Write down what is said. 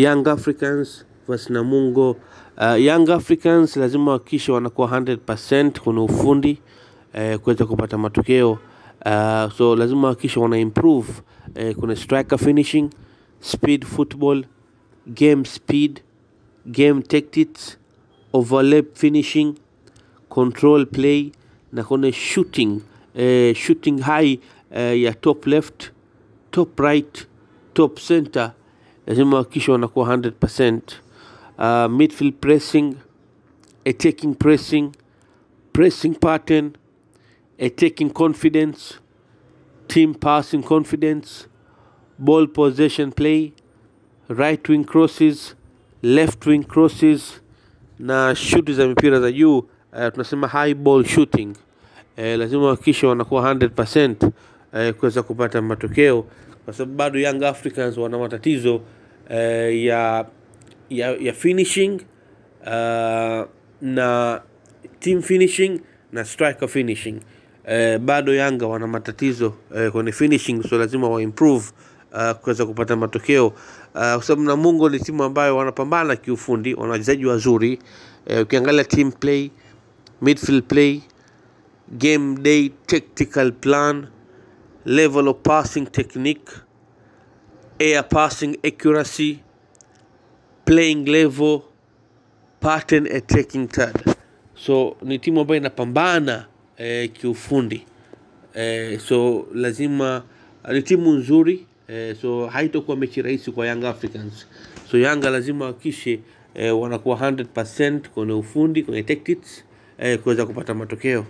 Young Africans vs Namungo. Uh, Young Africans lazima wakishe wanakuwa 100% kuna ufundi eh, kuweza kupata matokeo uh, so lazima wakishe wana improve eh, kuna striker finishing, speed football, game speed, game tactics, overlap finishing, control play na kuna shooting eh, shooting high eh, ya top left, top right, top center lazima wahakikishe wanakuwa 100%. Uh, midfield pressing, attacking pressing, pressing pattern, attacking confidence, team passing confidence, ball possession play, right wing crosses, left wing crosses na shuti za mipira za juu uh, tunasema high ball shooting. Uh, lazima wahakikishe wanakuwa 100% eh, kuweza kupata matokeo kwa sababu bado Young Africans wana matatizo eh, ya, ya, ya finishing uh, na team finishing na striker finishing. Eh, bado Yanga wana matatizo eh, kwenye finishing, so lazima wa improve uh, kuweza kupata matokeo. Uh, kwa sababu Namungo ni timu ambayo wanapambana kiufundi, wana wachezaji wazuri. Eh, ukiangalia team play, midfield play, game day tactical plan, level of passing technique, air passing accuracy, playing level, pattern attacking third. So ni timu ambayo inapambana eh, kiufundi eh, so lazima ni timu nzuri eh, so haitokuwa mechi rahisi kwa Young Africans. So Yanga lazima wakishi eh, wanakuwa 100% kwenye ufundi, kwenye tactics eh, kuweza kupata matokeo.